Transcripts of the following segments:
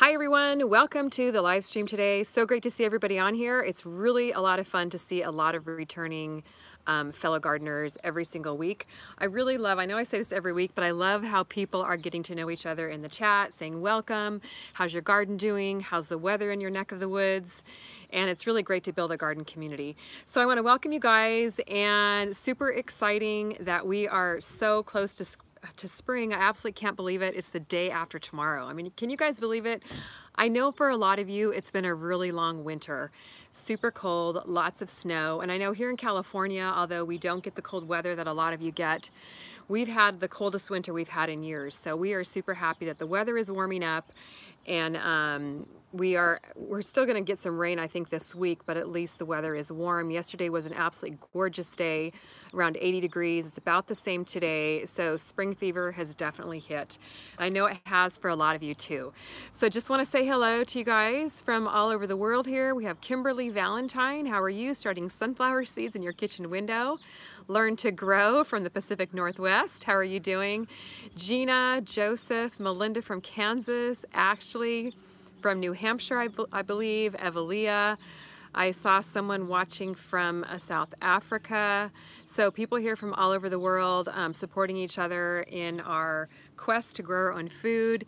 Hi everyone, welcome to the live stream today. So great to see everybody on here. It's really a lot of fun to see a lot of returning um, fellow gardeners every single week. I really love, I know I say this every week, but I love how people are getting to know each other in the chat, saying welcome, how's your garden doing, how's the weather in your neck of the woods, and it's really great to build a garden community. So I want to welcome you guys and super exciting that we are so close to to spring. I absolutely can't believe it. It's the day after tomorrow. I mean, can you guys believe it? I know for a lot of you, it's been a really long winter. Super cold, lots of snow. And I know here in California, although we don't get the cold weather that a lot of you get, we've had the coldest winter we've had in years. So we are super happy that the weather is warming up and um, we are we're still going to get some rain I think this week but at least the weather is warm. Yesterday was an absolutely gorgeous day around 80 degrees. It's about the same today so spring fever has definitely hit. I know it has for a lot of you too. So just want to say hello to you guys from all over the world here. We have Kimberly Valentine. How are you? Starting sunflower seeds in your kitchen window. Learn to Grow from the Pacific Northwest. How are you doing? Gina, Joseph, Melinda from Kansas, Ashley from New Hampshire, I, I believe, Evelia. I saw someone watching from uh, South Africa. So people here from all over the world um, supporting each other in our quest to grow our own food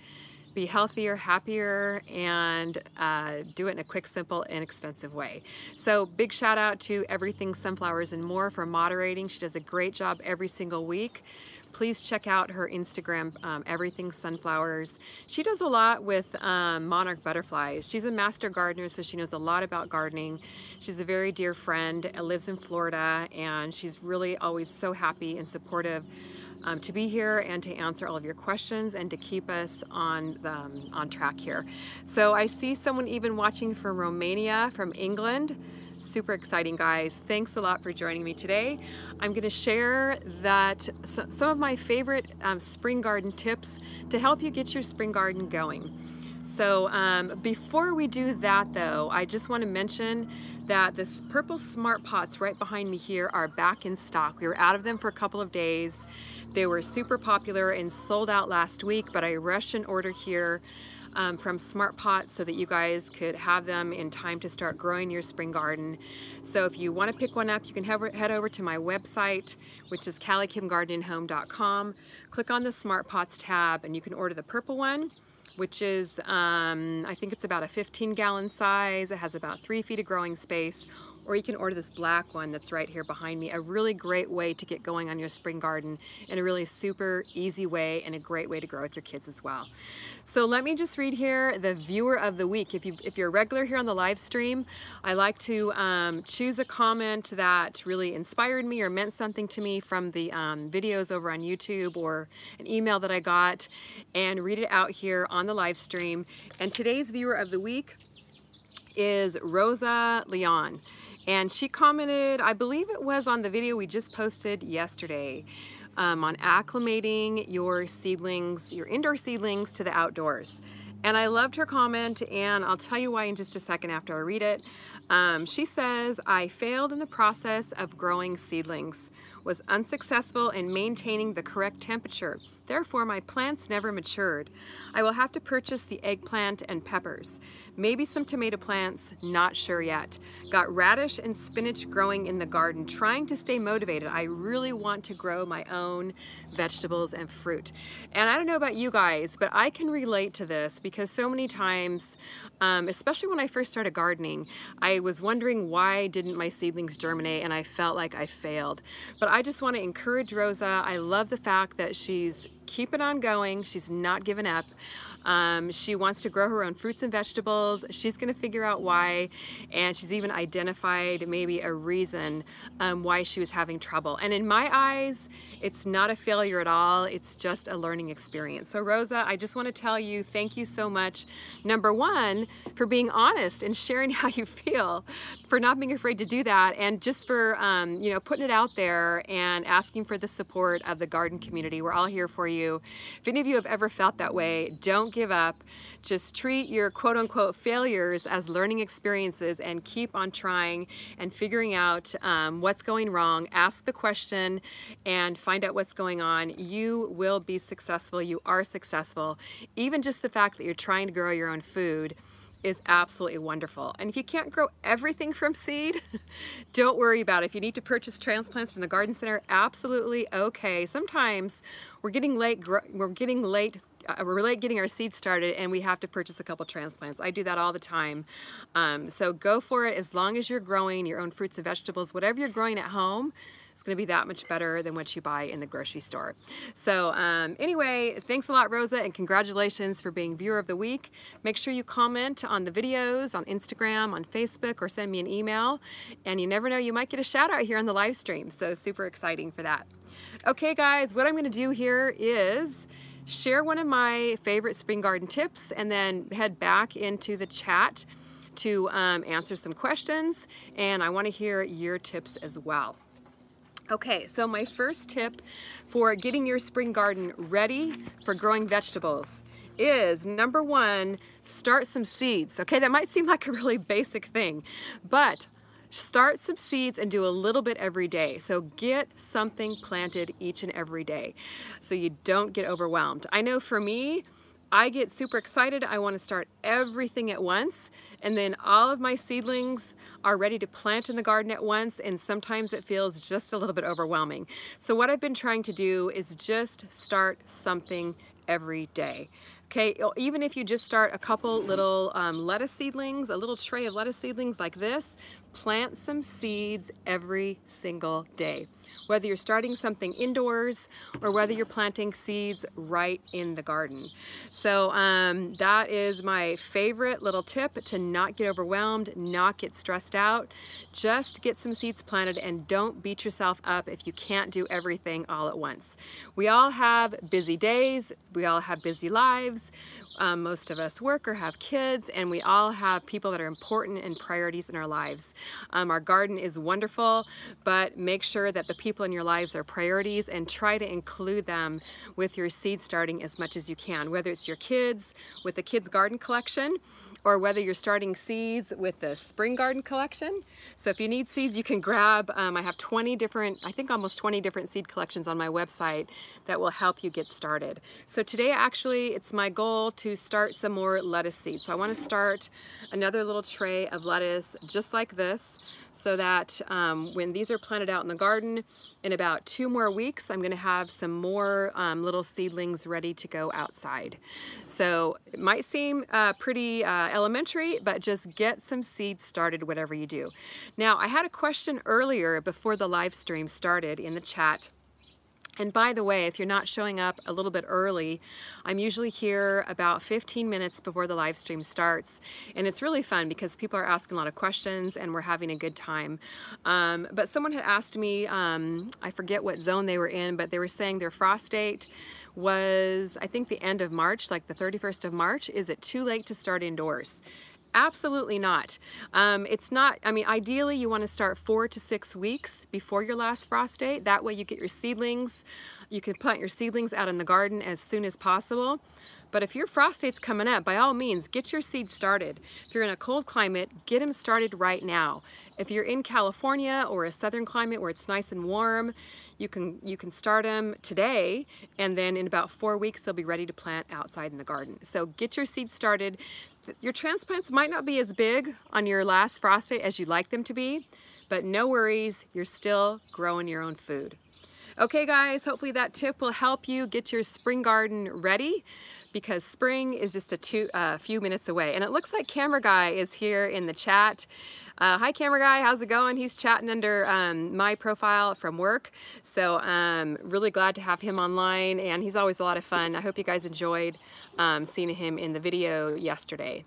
be healthier, happier, and uh, do it in a quick, simple, inexpensive way. So big shout out to Everything Sunflowers and More for moderating. She does a great job every single week. Please check out her Instagram, um, Everything Sunflowers. She does a lot with um, monarch butterflies. She's a master gardener, so she knows a lot about gardening. She's a very dear friend, and lives in Florida, and she's really always so happy and supportive um, to be here and to answer all of your questions and to keep us on the, um, on track here. So I see someone even watching from Romania, from England. Super exciting, guys. Thanks a lot for joining me today. I'm going to share that some of my favorite um, spring garden tips to help you get your spring garden going. So um, before we do that though, I just want to mention that this purple smart pots right behind me here are back in stock. We were out of them for a couple of days they were super popular and sold out last week, but I rushed an order here um, from Smart Pots so that you guys could have them in time to start growing your spring garden. So if you want to pick one up, you can head over to my website, which is calikimgardenandhome.com. Click on the Smart Pots tab and you can order the purple one which is, um, I think it's about a 15 gallon size. It has about three feet of growing space or you can order this black one that's right here behind me. A really great way to get going on your spring garden in a really super easy way and a great way to grow with your kids as well. So let me just read here the viewer of the week. If, you, if you're a regular here on the live stream, I like to um, choose a comment that really inspired me or meant something to me from the um, videos over on YouTube or an email that I got and read it out here on the live stream. And today's viewer of the week is Rosa Leon. And she commented, I believe it was on the video we just posted yesterday, um, on acclimating your seedlings, your indoor seedlings to the outdoors. And I loved her comment, and I'll tell you why in just a second after I read it. Um, she says, I failed in the process of growing seedlings, was unsuccessful in maintaining the correct temperature. Therefore, my plants never matured. I will have to purchase the eggplant and peppers. Maybe some tomato plants, not sure yet. Got radish and spinach growing in the garden, trying to stay motivated. I really want to grow my own vegetables and fruit. And I don't know about you guys, but I can relate to this because so many times, um, especially when I first started gardening, I was wondering why didn't my seedlings germinate and I felt like I failed. But I just want to encourage Rosa. I love the fact that she's keeping on going. She's not giving up. Um, she wants to grow her own fruits and vegetables. She's going to figure out why, and she's even identified maybe a reason um, why she was having trouble. And in my eyes, it's not a failure at all. It's just a learning experience. So Rosa, I just want to tell you thank you so much, number one, for being honest and sharing how you feel, for not being afraid to do that, and just for um, you know putting it out there and asking for the support of the garden community. We're all here for you. If any of you have ever felt that way, don't don't give up. Just treat your quote unquote failures as learning experiences and keep on trying and figuring out um, what's going wrong. Ask the question and find out what's going on. You will be successful. You are successful. Even just the fact that you're trying to grow your own food is absolutely wonderful. And if you can't grow everything from seed, don't worry about it. If you need to purchase transplants from the garden center, absolutely okay. Sometimes we're getting late, we're getting late uh, we're getting our seeds started and we have to purchase a couple transplants. I do that all the time. Um, so go for it as long as you're growing your own fruits and vegetables, whatever you're growing at home, it's going to be that much better than what you buy in the grocery store. So um, anyway, thanks a lot, Rosa, and congratulations for being Viewer of the Week. Make sure you comment on the videos on Instagram, on Facebook, or send me an email. And you never know, you might get a shout out here on the live stream. So super exciting for that. Okay, guys, what I'm going to do here is share one of my favorite spring garden tips and then head back into the chat to um, answer some questions and I want to hear your tips as well. Okay, so my first tip for getting your spring garden ready for growing vegetables is number one, start some seeds. Okay, that might seem like a really basic thing, but start some seeds and do a little bit every day. So get something planted each and every day so you don't get overwhelmed. I know for me, I get super excited. I want to start everything at once and then all of my seedlings are ready to plant in the garden at once and sometimes it feels just a little bit overwhelming. So what I've been trying to do is just start something every day. Okay, even if you just start a couple little um, lettuce seedlings, a little tray of lettuce seedlings like this, plant some seeds every single day. Whether you're starting something indoors or whether you're planting seeds right in the garden. So um, that is my favorite little tip to not get overwhelmed, not get stressed out. Just get some seeds planted and don't beat yourself up if you can't do everything all at once. We all have busy days, we all have busy lives, lives um, most of us work or have kids, and we all have people that are important and priorities in our lives. Um, our garden is wonderful, but make sure that the people in your lives are priorities and try to include them with your seed starting as much as you can, whether it's your kids with the Kids Garden Collection, or whether you're starting seeds with the Spring Garden Collection. So if you need seeds, you can grab, um, I have 20 different, I think almost 20 different seed collections on my website that will help you get started. So today actually, it's my goal to start some more lettuce seeds. So I wanna start another little tray of lettuce just like this so that um, when these are planted out in the garden, in about two more weeks, I'm gonna have some more um, little seedlings ready to go outside. So it might seem uh, pretty uh, elementary, but just get some seeds started, whatever you do. Now, I had a question earlier before the live stream started in the chat and by the way, if you're not showing up a little bit early, I'm usually here about 15 minutes before the live stream starts. And it's really fun because people are asking a lot of questions and we're having a good time. Um, but someone had asked me, um, I forget what zone they were in, but they were saying their frost date was, I think the end of March, like the 31st of March. Is it too late to start indoors? Absolutely not. Um, it's not, I mean, ideally you want to start four to six weeks before your last frost date. That way you get your seedlings, you can plant your seedlings out in the garden as soon as possible. But if your frost date's coming up, by all means, get your seeds started. If you're in a cold climate, get them started right now. If you're in California or a southern climate where it's nice and warm, you can, you can start them today and then in about four weeks they'll be ready to plant outside in the garden. So get your seeds started. Your transplants might not be as big on your last frost date as you'd like them to be, but no worries, you're still growing your own food. Okay guys, hopefully that tip will help you get your spring garden ready because spring is just a two, uh, few minutes away. And it looks like Camera Guy is here in the chat. Uh, hi camera guy, how's it going? He's chatting under um, my profile from work. So um, really glad to have him online and he's always a lot of fun. I hope you guys enjoyed um, seeing him in the video yesterday.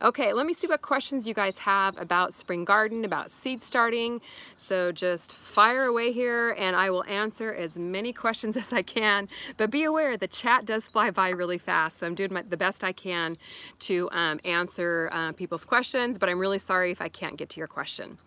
Okay, let me see what questions you guys have about spring garden, about seed starting. So just fire away here and I will answer as many questions as I can. But be aware the chat does fly by really fast. So I'm doing my, the best I can to um, answer uh, people's questions, but I'm really sorry if I can't get to your question.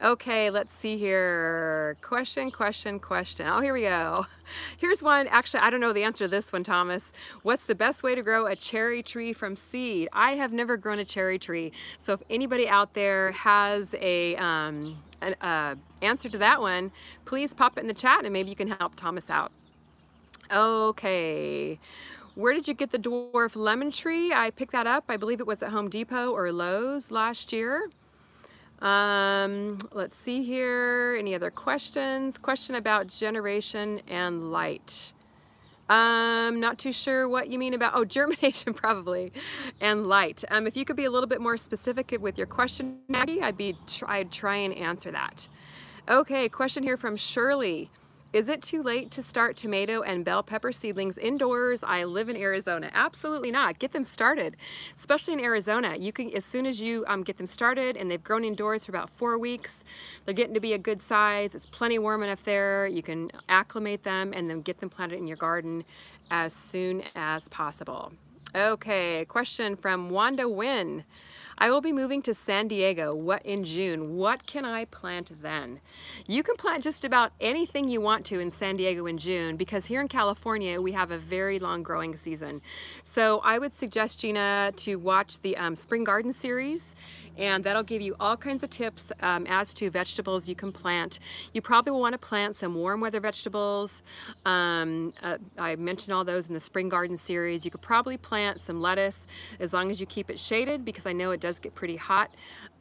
Okay, let's see here. Question, question, question. Oh, here we go. Here's one. Actually, I don't know the answer to this one, Thomas. What's the best way to grow a cherry tree from seed? I have never grown a cherry tree. So if anybody out there has a um, an uh, answer to that one, please pop it in the chat and maybe you can help Thomas out. Okay. Where did you get the dwarf lemon tree? I picked that up. I believe it was at Home Depot or Lowe's last year. Um, let's see here. Any other questions? Question about generation and light. Um, not too sure what you mean about, oh, germination probably, and light. Um, if you could be a little bit more specific with your question, Maggie, I'd be, I'd try and answer that. Okay, question here from Shirley. Is it too late to start tomato and bell pepper seedlings indoors? I live in Arizona. Absolutely not. Get them started, especially in Arizona. You can, as soon as you um, get them started and they've grown indoors for about four weeks, they're getting to be a good size. It's plenty warm enough there. You can acclimate them and then get them planted in your garden as soon as possible. Okay, question from Wanda Wynn. I will be moving to San Diego what in June. What can I plant then? You can plant just about anything you want to in San Diego in June because here in California we have a very long growing season. So I would suggest Gina to watch the um, Spring Garden series and that'll give you all kinds of tips um, as to vegetables you can plant. You probably will want to plant some warm weather vegetables. Um, uh, I mentioned all those in the Spring Garden series. You could probably plant some lettuce as long as you keep it shaded because I know it does get pretty hot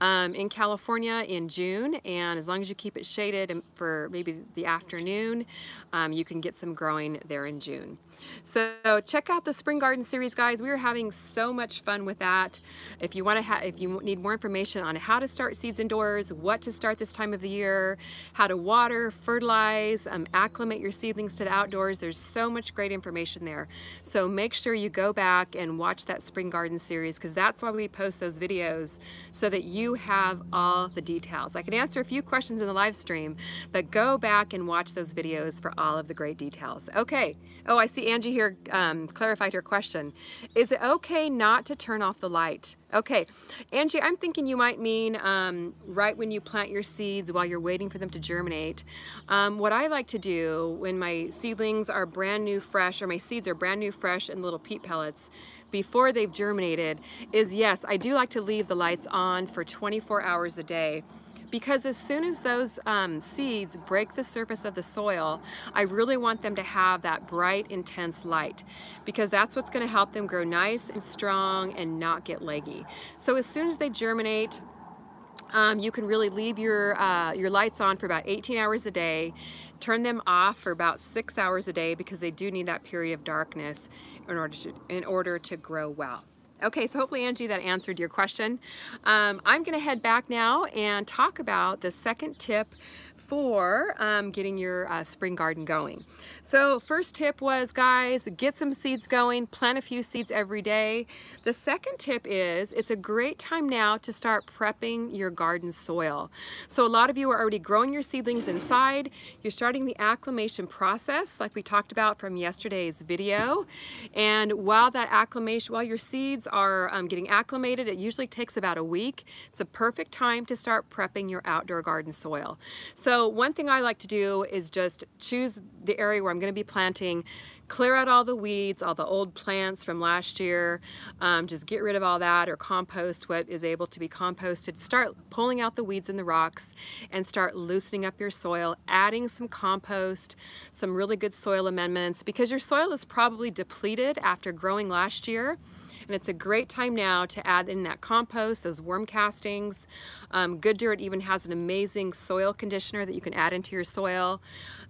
um, in California in June and as long as you keep it shaded for maybe the afternoon um, you can get some growing there in June. So check out the Spring Garden series guys. We are having so much fun with that. If you want to have, if you need more information on how to start seeds indoors, what to start this time of the year, how to water, fertilize, um, acclimate your seedlings to the outdoors, there's so much great information there. So make sure you go back and watch that Spring Garden series because that's why we post those videos so that you have all the details. I can answer a few questions in the live stream, but go back and watch those videos for all of the great details. Okay. Oh, I see Angie here um, clarified her question. Is it okay not to turn off the light? Okay. Angie, I'm thinking you might mean um, right when you plant your seeds while you're waiting for them to germinate. Um, what I like to do when my seedlings are brand new fresh or my seeds are brand new fresh in little peat pellets before they've germinated is yes, I do like to leave the lights on for 24 hours a day because as soon as those um, seeds break the surface of the soil, I really want them to have that bright, intense light because that's what's going to help them grow nice and strong and not get leggy. So as soon as they germinate, um, you can really leave your, uh, your lights on for about 18 hours a day, turn them off for about six hours a day because they do need that period of darkness in order to, in order to grow well. Okay, so hopefully Angie that answered your question. Um, I'm gonna head back now and talk about the second tip for um, getting your uh, spring garden going. So first tip was guys, get some seeds going, plant a few seeds every day. The second tip is it's a great time now to start prepping your garden soil. So a lot of you are already growing your seedlings inside. You're starting the acclimation process like we talked about from yesterday's video. And while that acclimation, while your seeds are um, getting acclimated, it usually takes about a week. It's a perfect time to start prepping your outdoor garden soil. So one thing I like to do is just choose the area where I'm going to be planting clear out all the weeds, all the old plants from last year, um, just get rid of all that or compost what is able to be composted. Start pulling out the weeds in the rocks and start loosening up your soil, adding some compost, some really good soil amendments because your soil is probably depleted after growing last year. And it's a great time now to add in that compost, those worm castings. Um, Good Dirt even has an amazing soil conditioner that you can add into your soil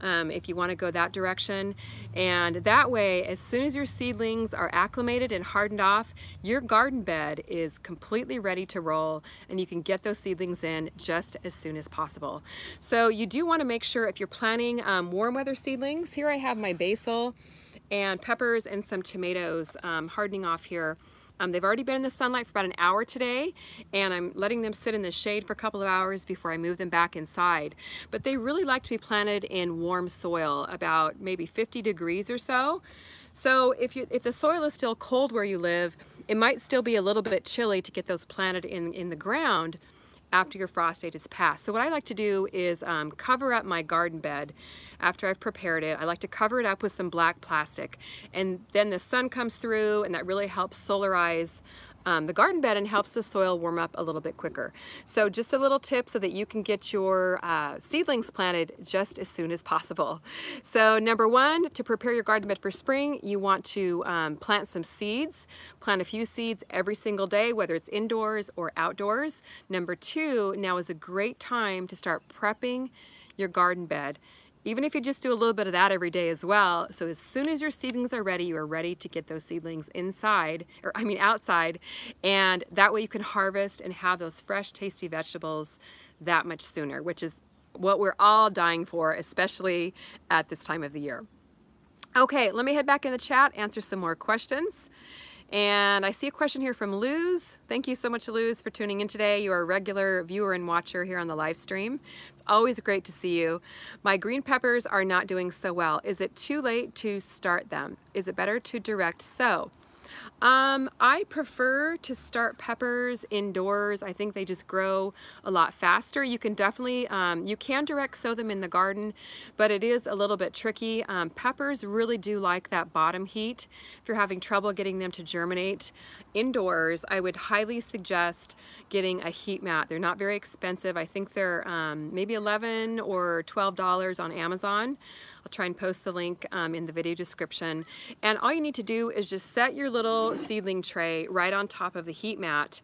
um, if you want to go that direction. And that way, as soon as your seedlings are acclimated and hardened off, your garden bed is completely ready to roll and you can get those seedlings in just as soon as possible. So you do want to make sure if you're planting um, warm weather seedlings, here I have my basil, and peppers and some tomatoes um, hardening off here. Um, they've already been in the sunlight for about an hour today and I'm letting them sit in the shade for a couple of hours before I move them back inside. But they really like to be planted in warm soil, about maybe 50 degrees or so. So if, you, if the soil is still cold where you live, it might still be a little bit chilly to get those planted in, in the ground. After your frost date is passed. So what I like to do is um, cover up my garden bed after I've prepared it. I like to cover it up with some black plastic and then the sun comes through and that really helps solarize um, the garden bed and helps the soil warm up a little bit quicker. So just a little tip so that you can get your uh, seedlings planted just as soon as possible. So number one, to prepare your garden bed for spring, you want to um, plant some seeds. Plant a few seeds every single day, whether it's indoors or outdoors. Number two, now is a great time to start prepping your garden bed even if you just do a little bit of that every day as well. So as soon as your seedlings are ready, you are ready to get those seedlings inside, or I mean outside, and that way you can harvest and have those fresh, tasty vegetables that much sooner, which is what we're all dying for, especially at this time of the year. Okay, let me head back in the chat, answer some more questions. And I see a question here from Luz. Thank you so much, Luz, for tuning in today. You are a regular viewer and watcher here on the live stream. It's always great to see you. My green peppers are not doing so well. Is it too late to start them? Is it better to direct sow? Um, I prefer to start peppers indoors. I think they just grow a lot faster. You can definitely, um, you can direct sow them in the garden, but it is a little bit tricky. Um, peppers really do like that bottom heat. If you're having trouble getting them to germinate indoors, I would highly suggest getting a heat mat. They're not very expensive. I think they're um, maybe 11 or $12 on Amazon. I'll try and post the link um, in the video description. And all you need to do is just set your little seedling tray right on top of the heat mat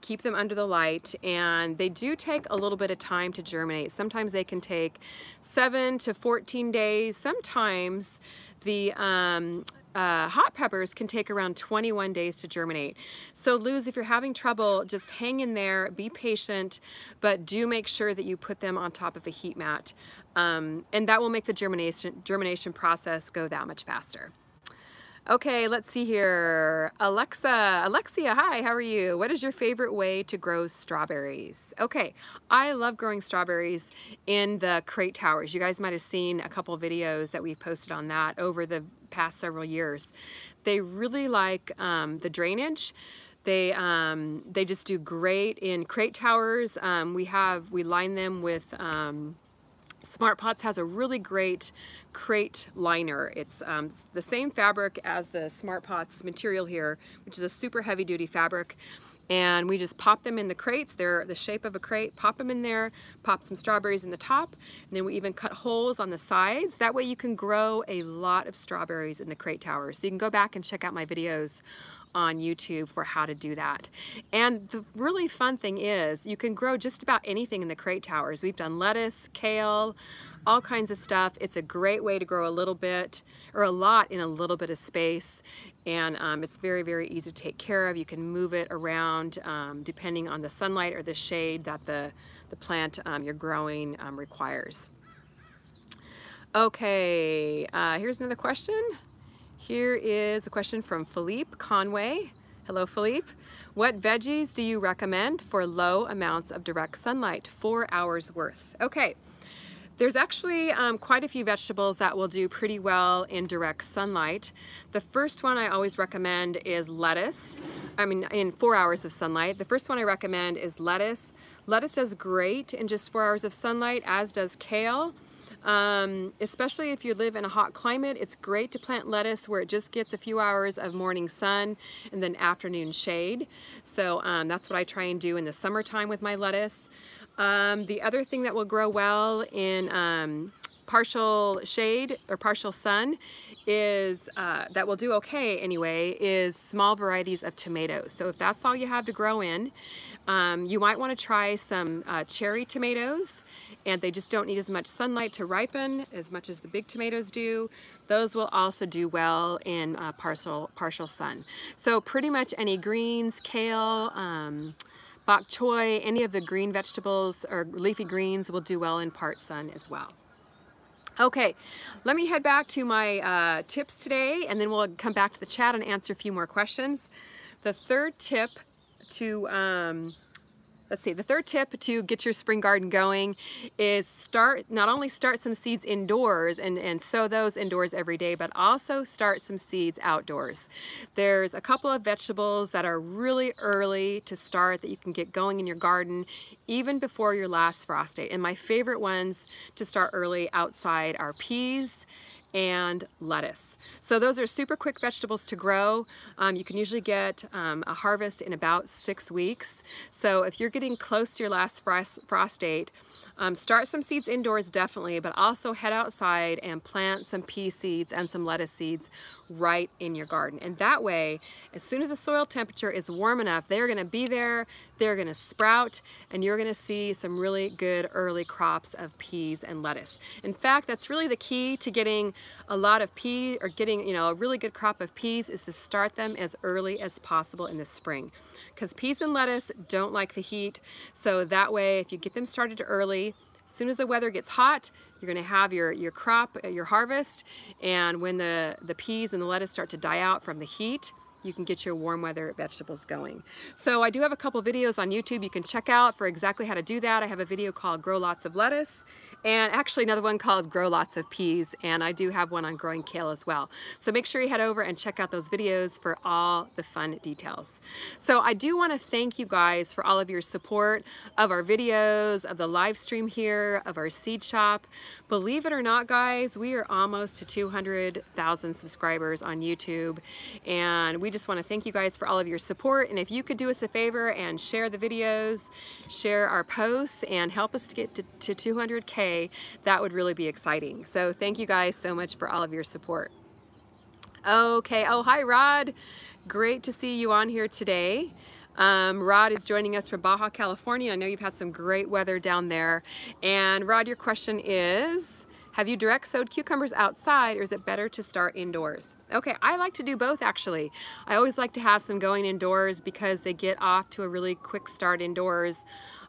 keep them under the light and they do take a little bit of time to germinate. Sometimes they can take 7 to 14 days. Sometimes the um, uh, hot peppers can take around 21 days to germinate. So Luz, if you're having trouble, just hang in there, be patient, but do make sure that you put them on top of a heat mat. Um, and that will make the germination, germination process go that much faster. Okay, let's see here. Alexa, Alexia, hi, how are you? What is your favorite way to grow strawberries? Okay, I love growing strawberries in the crate towers. You guys might have seen a couple videos that we've posted on that over the past several years. They really like um, the drainage. They, um, they just do great in crate towers. Um, we have, we line them with, um, Smart Pots has a really great crate liner. It's, um, it's the same fabric as the Smart Pots material here, which is a super heavy duty fabric. And we just pop them in the crates. They're the shape of a crate. Pop them in there, pop some strawberries in the top, and then we even cut holes on the sides. That way you can grow a lot of strawberries in the crate tower. So you can go back and check out my videos on YouTube for how to do that. And the really fun thing is you can grow just about anything in the crate towers. We've done lettuce, kale, all kinds of stuff. It's a great way to grow a little bit or a lot in a little bit of space and um, it's very very easy to take care of. You can move it around um, depending on the sunlight or the shade that the, the plant um, you're growing um, requires. Okay, uh, here's another question. Here is a question from Philippe Conway. Hello, Philippe. What veggies do you recommend for low amounts of direct sunlight? Four hours worth. Okay. There's actually um, quite a few vegetables that will do pretty well in direct sunlight. The first one I always recommend is lettuce. I mean, in four hours of sunlight. The first one I recommend is lettuce. Lettuce does great in just four hours of sunlight, as does kale. Um, especially if you live in a hot climate, it's great to plant lettuce where it just gets a few hours of morning sun and then afternoon shade. So um, that's what I try and do in the summertime with my lettuce. Um, the other thing that will grow well in um, partial shade or partial sun is, uh, that will do okay anyway, is small varieties of tomatoes. So if that's all you have to grow in, um, you might want to try some uh, cherry tomatoes and they just don't need as much sunlight to ripen as much as the big tomatoes do. Those will also do well in uh, partial, partial sun. So pretty much any greens, kale, um, bok choy, any of the green vegetables or leafy greens will do well in part sun as well. Okay, let me head back to my uh, tips today and then we'll come back to the chat and answer a few more questions. The third tip to um, let's see, the third tip to get your spring garden going is start, not only start some seeds indoors and, and sow those indoors every day, but also start some seeds outdoors. There's a couple of vegetables that are really early to start that you can get going in your garden even before your last frost date. And my favorite ones to start early outside are peas and lettuce. So those are super quick vegetables to grow. Um, you can usually get um, a harvest in about six weeks. So if you're getting close to your last frost, frost date, um, start some seeds indoors definitely, but also head outside and plant some pea seeds and some lettuce seeds right in your garden. And that way, as soon as the soil temperature is warm enough, they're gonna be there, they're gonna sprout, and you're gonna see some really good early crops of peas and lettuce. In fact, that's really the key to getting a lot of pea or getting you know a really good crop of peas is to start them as early as possible in the spring because peas and lettuce don't like the heat so that way if you get them started early as soon as the weather gets hot you're going to have your your crop uh, your harvest and when the the peas and the lettuce start to die out from the heat you can get your warm weather vegetables going. So I do have a couple videos on YouTube you can check out for exactly how to do that. I have a video called Grow Lots of Lettuce and actually another one called Grow Lots of Peas, and I do have one on growing kale as well. So make sure you head over and check out those videos for all the fun details. So I do want to thank you guys for all of your support of our videos, of the live stream here, of our seed shop. Believe it or not, guys, we are almost to 200,000 subscribers on YouTube, and we just want to thank you guys for all of your support, and if you could do us a favor and share the videos, share our posts, and help us to get to, to 200K that would really be exciting. So thank you guys so much for all of your support. Okay, oh hi Rod. Great to see you on here today. Um, Rod is joining us from Baja, California. I know you've had some great weather down there. And Rod, your question is, have you direct sowed cucumbers outside or is it better to start indoors? Okay, I like to do both actually. I always like to have some going indoors because they get off to a really quick start indoors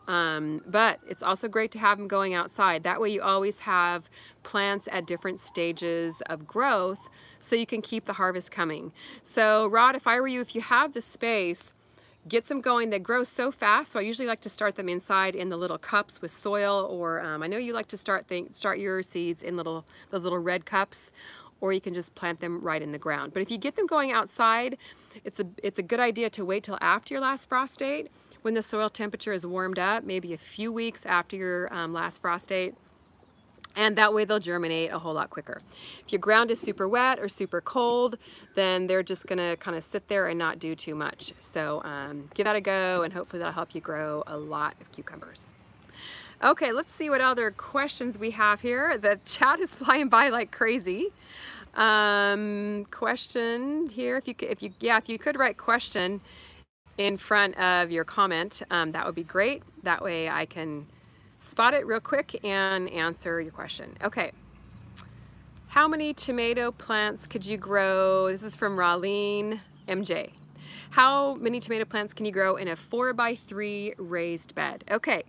um, but it's also great to have them going outside. That way you always have plants at different stages of growth so you can keep the harvest coming. So Rod, if I were you, if you have the space, get some going. They grow so fast, so I usually like to start them inside in the little cups with soil, or um, I know you like to start think, start your seeds in little those little red cups, or you can just plant them right in the ground. But if you get them going outside, it's a it's a good idea to wait till after your last frost date when the soil temperature is warmed up, maybe a few weeks after your um, last frost date. And that way they'll germinate a whole lot quicker. If your ground is super wet or super cold, then they're just gonna kind of sit there and not do too much. So um, give that a go and hopefully that'll help you grow a lot of cucumbers. Okay, let's see what other questions we have here. The chat is flying by like crazy. Um, question here, if you, if you, yeah, if you could write question, in front of your comment, um, that would be great. That way I can spot it real quick and answer your question. Okay. How many tomato plants could you grow? This is from Raleen MJ. How many tomato plants can you grow in a four by three raised bed? Okay,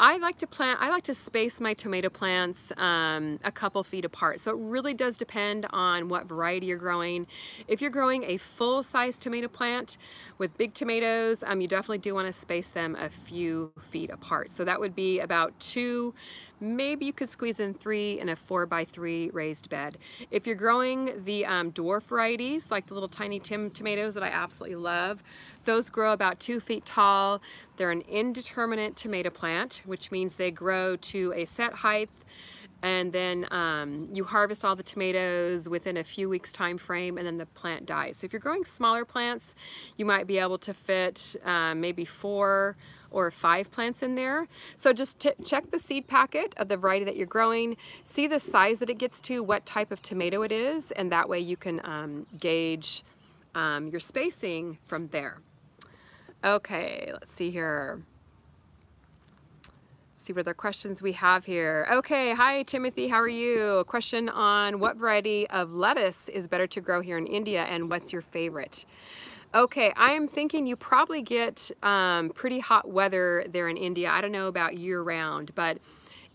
I like to plant, I like to space my tomato plants um, a couple feet apart. So it really does depend on what variety you're growing. If you're growing a full-size tomato plant with big tomatoes, um, you definitely do want to space them a few feet apart. So that would be about two maybe you could squeeze in three in a four by three raised bed. If you're growing the um, dwarf varieties, like the little tiny Tim tomatoes that I absolutely love, those grow about two feet tall. They're an indeterminate tomato plant, which means they grow to a set height and then um, you harvest all the tomatoes within a few weeks time frame and then the plant dies. So if you're growing smaller plants, you might be able to fit um, maybe four or five plants in there. So just check the seed packet of the variety that you're growing, see the size that it gets to, what type of tomato it is, and that way you can um, gauge um, your spacing from there. Okay, let's see here. see what other questions we have here. Okay, hi Timothy, how are you? A question on what variety of lettuce is better to grow here in India and what's your favorite? Okay, I am thinking you probably get um, pretty hot weather there in India. I don't know about year round, but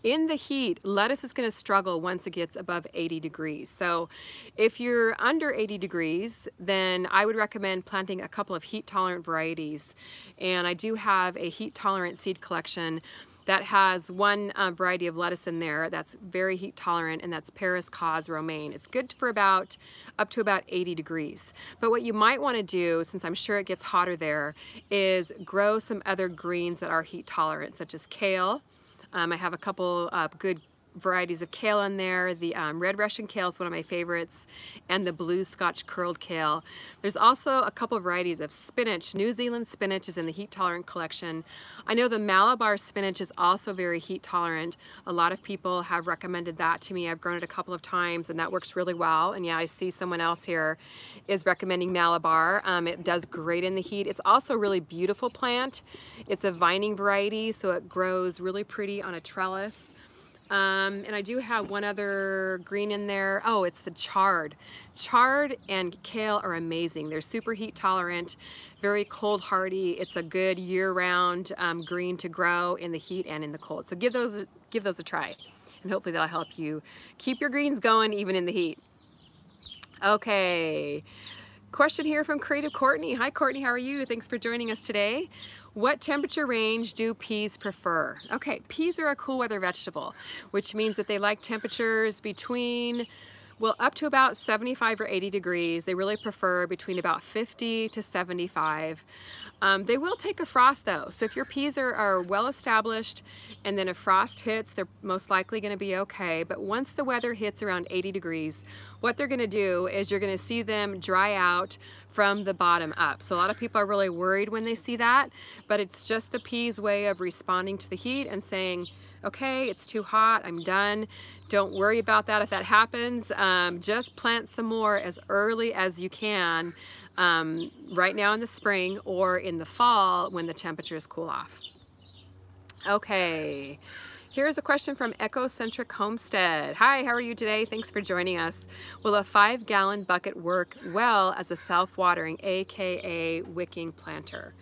in the heat, lettuce is going to struggle once it gets above 80 degrees. So if you're under 80 degrees, then I would recommend planting a couple of heat tolerant varieties. And I do have a heat tolerant seed collection that has one uh, variety of lettuce in there that's very heat tolerant and that's Paris Cos Romaine. It's good for about up to about 80 degrees. But what you might want to do, since I'm sure it gets hotter there, is grow some other greens that are heat tolerant, such as kale. Um, I have a couple uh, good varieties of kale in there. The um, red Russian kale is one of my favorites and the blue Scotch curled kale. There's also a couple varieties of spinach. New Zealand spinach is in the heat tolerant collection. I know the Malabar spinach is also very heat tolerant. A lot of people have recommended that to me. I've grown it a couple of times and that works really well. And yeah, I see someone else here is recommending Malabar. Um, it does great in the heat. It's also a really beautiful plant. It's a vining variety, so it grows really pretty on a trellis. Um, and I do have one other green in there. Oh, it's the chard. Chard and kale are amazing. They're super heat tolerant, very cold hardy. It's a good year-round um, green to grow in the heat and in the cold. So give those, give those a try. And hopefully that'll help you keep your greens going even in the heat. Okay. Question here from Creative Courtney. Hi Courtney, how are you? Thanks for joining us today. What temperature range do peas prefer? Okay, peas are a cool weather vegetable, which means that they like temperatures between well, up to about 75 or 80 degrees. They really prefer between about 50 to 75. Um, they will take a frost though. So if your peas are, are well established and then a frost hits, they're most likely gonna be okay. But once the weather hits around 80 degrees, what they're gonna do is you're gonna see them dry out from the bottom up. So a lot of people are really worried when they see that, but it's just the peas way of responding to the heat and saying, okay, it's too hot, I'm done. Don't worry about that if that happens. Um, just plant some more as early as you can um, right now in the spring or in the fall when the temperatures cool off. Okay. Here's a question from Ecocentric Homestead. Hi, how are you today? Thanks for joining us. Will a five gallon bucket work well as a self-watering, AKA wicking planter?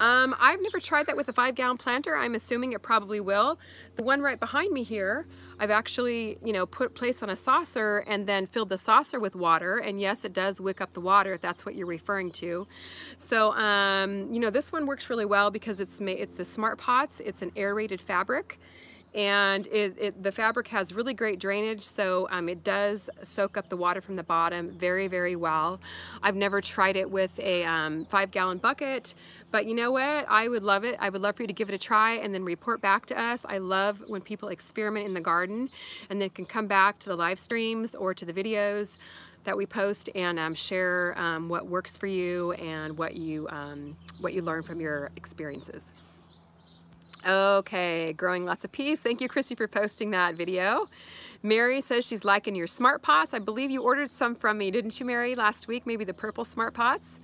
Um, I've never tried that with a five gallon planter. I'm assuming it probably will. The one right behind me here, I've actually, you know, put place on a saucer and then filled the saucer with water. And yes, it does wick up the water if that's what you're referring to. So, um, you know, this one works really well because it's, it's the Smart Pots. It's an aerated fabric and it, it, the fabric has really great drainage so um, it does soak up the water from the bottom very very well. I've never tried it with a um, five gallon bucket but you know what? I would love it. I would love for you to give it a try and then report back to us. I love when people experiment in the garden and then can come back to the live streams or to the videos that we post and um, share um, what works for you and what you um, what you learn from your experiences. Okay, growing lots of peas. Thank you, Christy, for posting that video. Mary says she's liking your smart pots. I believe you ordered some from me, didn't you, Mary, last week? Maybe the purple smart pots.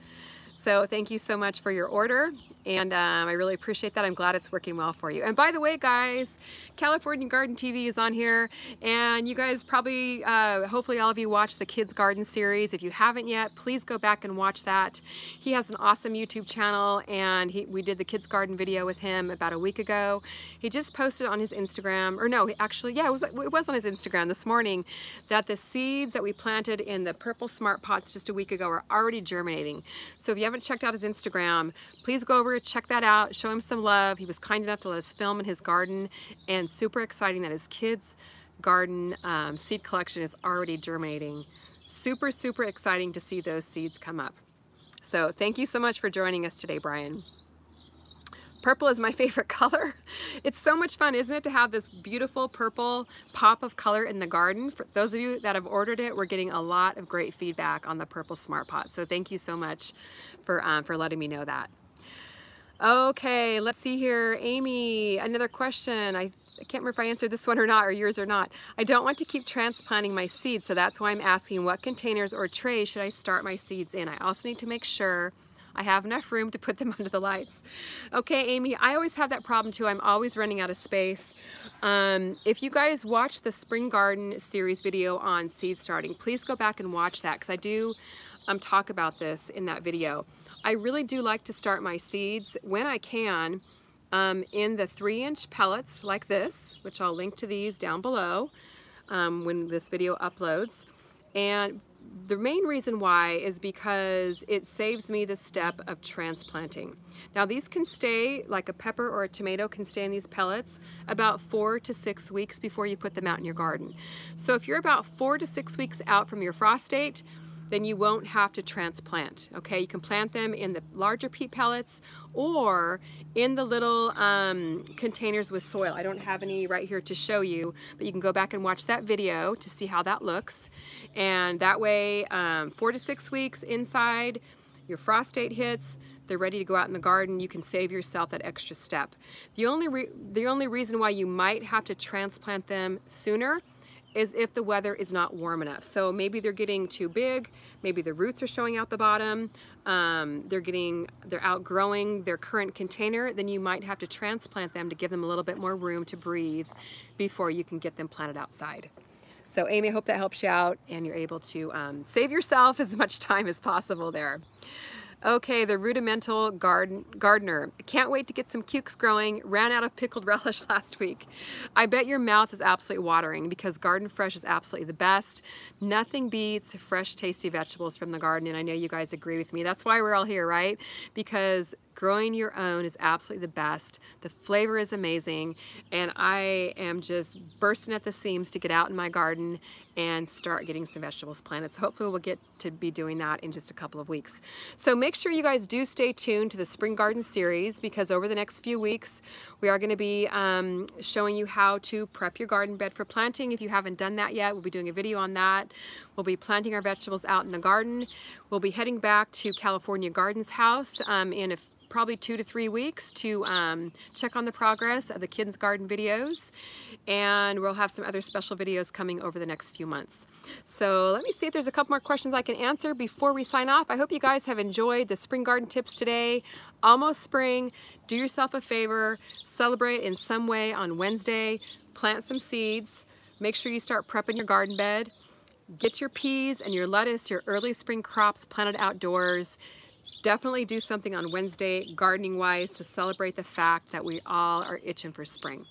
So thank you so much for your order and um, I really appreciate that. I'm glad it's working well for you. And by the way, guys, California Garden TV is on here, and you guys probably, uh, hopefully all of you watch the Kids Garden series. If you haven't yet, please go back and watch that. He has an awesome YouTube channel, and he, we did the Kids Garden video with him about a week ago. He just posted on his Instagram, or no, he actually, yeah, it was, it was on his Instagram this morning, that the seeds that we planted in the purple smart pots just a week ago are already germinating. So if you haven't checked out his Instagram, please go over check that out, show him some love. He was kind enough to let us film in his garden and super exciting that his kids' garden um, seed collection is already germinating. Super, super exciting to see those seeds come up. So thank you so much for joining us today, Brian. Purple is my favorite color. It's so much fun, isn't it, to have this beautiful purple pop of color in the garden. For those of you that have ordered it, we're getting a lot of great feedback on the purple smart pot. So thank you so much for, um, for letting me know that. Okay, let's see here. Amy, another question. I, I, can't remember if I answered this one or not, or yours or not. I don't want to keep transplanting my seeds, so that's why I'm asking what containers or trays should I start my seeds in. I also need to make sure I have enough room to put them under the lights. Okay, Amy, I always have that problem too. I'm always running out of space. Um, if you guys watch the Spring Garden series video on seed starting, please go back and watch that because I do um, talk about this in that video. I really do like to start my seeds when I can um, in the three inch pellets like this, which I'll link to these down below um, when this video uploads. And the main reason why is because it saves me the step of transplanting. Now these can stay, like a pepper or a tomato can stay in these pellets about four to six weeks before you put them out in your garden. So if you're about four to six weeks out from your frost date, then you won't have to transplant. Okay, you can plant them in the larger peat pellets or in the little um, containers with soil. I don't have any right here to show you, but you can go back and watch that video to see how that looks. And that way, um, four to six weeks inside, your frost date hits, they're ready to go out in the garden, you can save yourself that extra step. The only, the only reason why you might have to transplant them sooner is if the weather is not warm enough. So maybe they're getting too big, maybe the roots are showing out the bottom, um, they're getting, they're outgrowing their current container, then you might have to transplant them to give them a little bit more room to breathe before you can get them planted outside. So Amy, I hope that helps you out and you're able to um, save yourself as much time as possible there. Okay, the rudimental garden gardener. Can't wait to get some cukes growing. Ran out of pickled relish last week. I bet your mouth is absolutely watering because Garden Fresh is absolutely the best. Nothing beats fresh, tasty vegetables from the garden, and I know you guys agree with me. That's why we're all here, right? Because growing your own is absolutely the best. The flavor is amazing, and I am just bursting at the seams to get out in my garden and start getting some vegetables planted. So hopefully we'll get to be doing that in just a couple of weeks. So make sure you guys do stay tuned to the Spring Garden series because over the next few weeks we are going to be um, showing you how to prep your garden bed for planting. If you haven't done that yet, we'll be doing a video on that. We'll be planting our vegetables out in the garden. We'll be heading back to California Gardens House um, in a probably two to three weeks to um, check on the progress of the kids garden videos and we'll have some other special videos coming over the next few months. So let me see if there's a couple more questions I can answer before we sign off. I hope you guys have enjoyed the spring garden tips today. Almost spring, do yourself a favor, celebrate in some way on Wednesday, plant some seeds, make sure you start prepping your garden bed, get your peas and your lettuce, your early spring crops planted outdoors, definitely do something on Wednesday gardening wise to celebrate the fact that we all are itching for spring.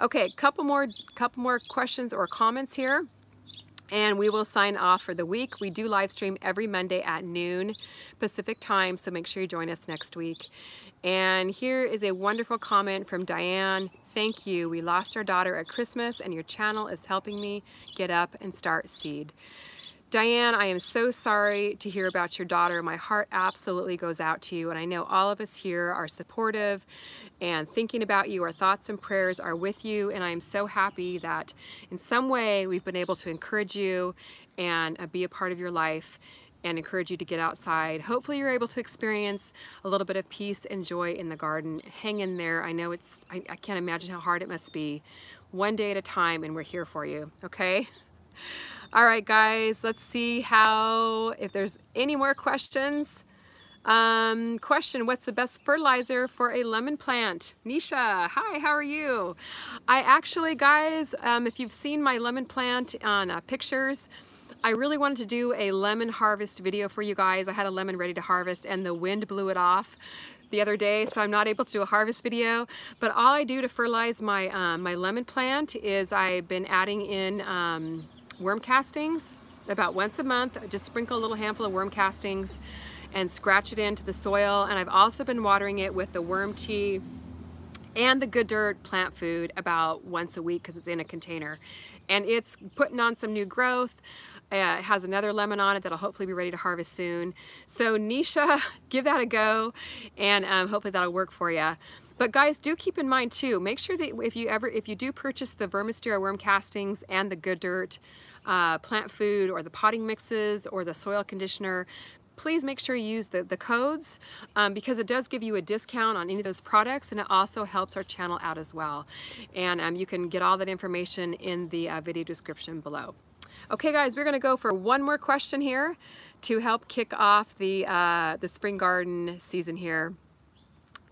Okay, couple more couple more questions or comments here and we will sign off for the week. We do live stream every Monday at noon Pacific time, so make sure you join us next week. And here is a wonderful comment from Diane. Thank you. We lost our daughter at Christmas and your channel is helping me get up and start seed. Diane, I am so sorry to hear about your daughter. My heart absolutely goes out to you, and I know all of us here are supportive and thinking about you. Our thoughts and prayers are with you, and I am so happy that in some way we've been able to encourage you and uh, be a part of your life and encourage you to get outside. Hopefully you're able to experience a little bit of peace and joy in the garden. Hang in there. I know it's, I, I can't imagine how hard it must be. One day at a time, and we're here for you, okay? All right, guys, let's see how, if there's any more questions. Um, question, what's the best fertilizer for a lemon plant? Nisha, hi, how are you? I actually, guys, um, if you've seen my lemon plant on uh, pictures, I really wanted to do a lemon harvest video for you guys. I had a lemon ready to harvest and the wind blew it off the other day, so I'm not able to do a harvest video. But all I do to fertilize my, um, my lemon plant is I've been adding in um, worm castings about once a month. I just sprinkle a little handful of worm castings and scratch it into the soil. And I've also been watering it with the worm tea and the good dirt plant food about once a week because it's in a container. And it's putting on some new growth. Uh, it has another lemon on it that'll hopefully be ready to harvest soon. So Nisha, give that a go and um, hopefully that'll work for you. But guys, do keep in mind too, make sure that if you ever, if you do purchase the Vermisterra worm castings and the good dirt uh, plant food or the potting mixes or the soil conditioner, please make sure you use the, the codes um, because it does give you a discount on any of those products and it also helps our channel out as well. And um, you can get all that information in the uh, video description below. Okay guys, we're gonna go for one more question here to help kick off the, uh, the spring garden season here.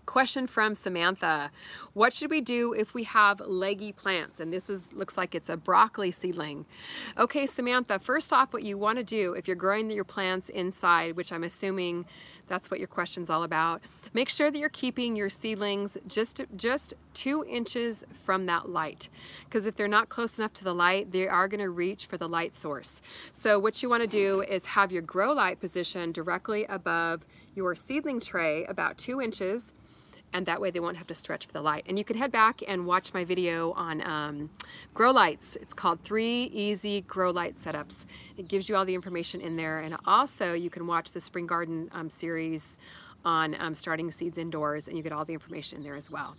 Question from Samantha. What should we do if we have leggy plants? And this is looks like it's a broccoli seedling. Okay, Samantha, first off, what you want to do if you're growing your plants inside, which I'm assuming That's what your question's all about. Make sure that you're keeping your seedlings just, just two inches from that light. Because if they're not close enough to the light, they are gonna reach for the light source. So what you wanna do is have your grow light position directly above your seedling tray, about two inches, and that way they won't have to stretch for the light. And you can head back and watch my video on um, grow lights. It's called Three Easy Grow Light Setups. It gives you all the information in there. And also you can watch the Spring Garden um, series on um, starting seeds indoors and you get all the information in there as well.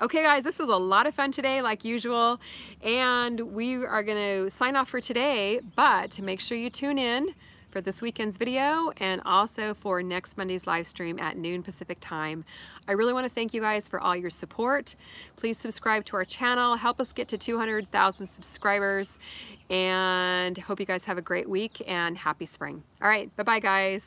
Okay guys, this was a lot of fun today like usual and we are going to sign off for today but to make sure you tune in for this weekend's video and also for next Monday's live stream at noon Pacific time. I really want to thank you guys for all your support. Please subscribe to our channel. Help us get to 200,000 subscribers and hope you guys have a great week and happy spring. All right, bye-bye guys.